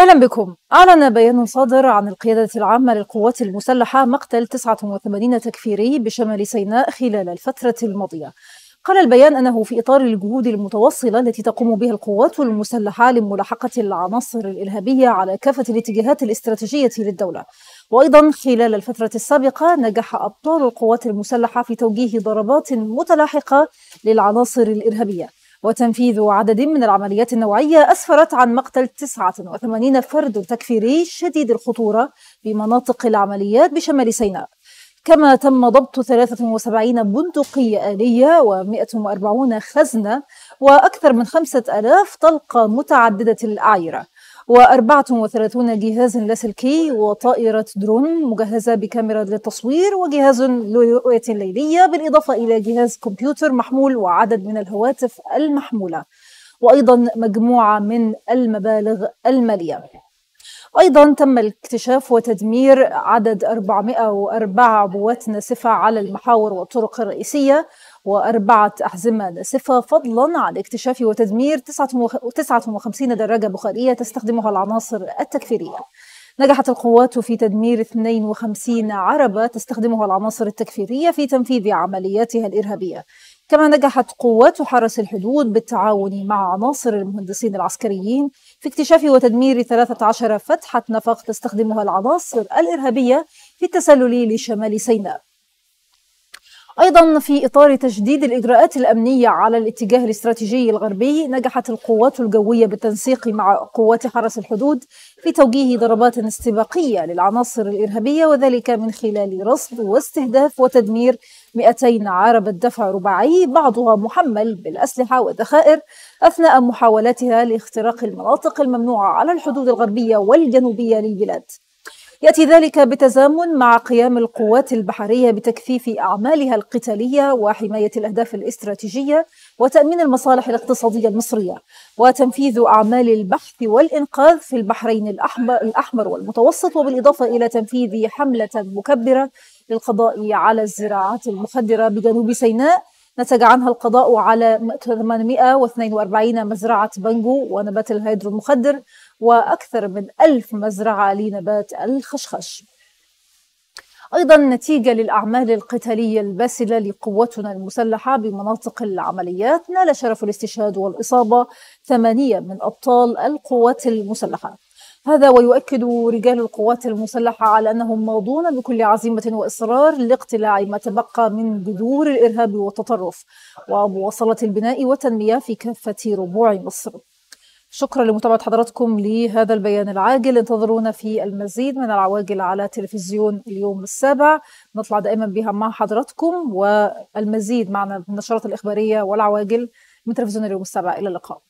أهلا بكم. أعلن بيان صادر عن القيادة العامة للقوات المسلحة مقتل 89 تكفيري بشمال سيناء خلال الفترة الماضية. قال البيان أنه في إطار الجهود المتواصلة التي تقوم بها القوات المسلحة لملاحقة العناصر الإرهابية على كافة الاتجاهات الاستراتيجية للدولة. وأيضا خلال الفترة السابقة نجح أبطال القوات المسلحة في توجيه ضربات متلاحقة للعناصر الإرهابية. وتنفيذ عدد من العمليات النوعية أسفرت عن مقتل 89 فرد تكفيري شديد الخطورة في مناطق العمليات بشمال سيناء. كما تم ضبط 73 بندقية آلية و140 خزنة وأكثر من 5000 طلقة متعددة الأعيرة و34 جهاز لاسلكي وطائرة درون مجهزة بكاميرا للتصوير وجهاز لرؤية ليلية بالإضافة إلى جهاز كمبيوتر محمول وعدد من الهواتف المحمولة وأيضا مجموعة من المبالغ المالية. أيضا تم الاكتشاف وتدمير عدد 404 عبوات ناسفة على المحاور والطرق الرئيسية وأربعة أحزمة ناسفة فضلا عن اكتشاف وتدمير 59 دراجة بخارية تستخدمها العناصر التكفيرية. نجحت القوات في تدمير 52 عربة تستخدمها العناصر التكفيرية في تنفيذ عملياتها الإرهابية. كما نجحت قوات حرس الحدود بالتعاون مع عناصر المهندسين العسكريين في اكتشاف وتدمير 13 فتحة نفق تستخدمها العناصر الإرهابية في التسلل لشمال سيناء. أيضا في إطار تجديد الإجراءات الأمنية على الاتجاه الاستراتيجي الغربي نجحت القوات الجوية بالتنسيق مع قوات حرس الحدود في توجيه ضربات استباقية للعناصر الإرهابية وذلك من خلال رصد واستهداف وتدمير 200 عربة دفع رباعي بعضها محمل بالأسلحة والذخائر أثناء محاولاتها لاختراق المناطق الممنوعة على الحدود الغربية والجنوبية للبلاد. يأتي ذلك بتزامن مع قيام القوات البحرية بتكثيف أعمالها القتالية وحماية الأهداف الاستراتيجية وتأمين المصالح الاقتصادية المصرية وتنفيذ أعمال البحث والإنقاذ في البحرين الأحمر والمتوسط وبالإضافة إلى تنفيذ حملة مكبرة للقضاء على الزراعات المخدرة بجنوب سيناء نتج عنها القضاء على 842 مزرعة بنجو ونبات الهيدرو المخدر وأكثر من ألف مزرعة لنبات الخشخش. أيضا نتيجة للأعمال القتالية الباسلة لقوتنا المسلحة بمناطق العمليات. نال شرف الاستشهاد والإصابة ثمانية من أبطال القوات المسلحة. هذا ويؤكد رجال القوات المسلحة على أنهم ماضون بكل عزيمة وإصرار لاقتلاع ما تبقى من جذور الإرهاب والتطرف ومواصلة البناء والتنمية في كافة ربوع مصر. شكرا لمتابعة حضراتكم لهذا البيان العاجل. انتظرونا في المزيد من العواجل على تلفزيون اليوم السابع. نطلع دائما بها مع حضراتكم والمزيد معنا النشرات الإخبارية والعواجل من تلفزيون اليوم السابع. إلى اللقاء.